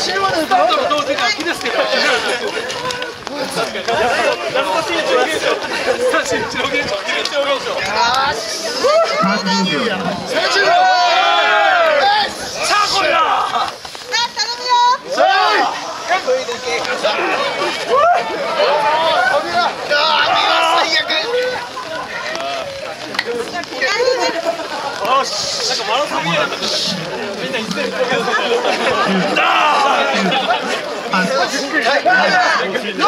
走るまでスタートの同時ですけどよし十块钱一斤走